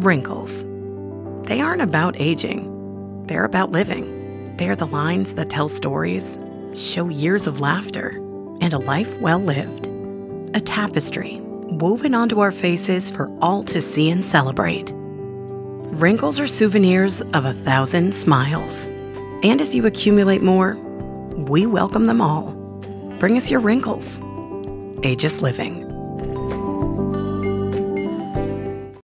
Wrinkles. They aren't about aging, they're about living. They're the lines that tell stories, show years of laughter, and a life well lived. A tapestry woven onto our faces for all to see and celebrate. Wrinkles are souvenirs of a thousand smiles. And as you accumulate more, we welcome them all. Bring us your wrinkles. Aegis Living.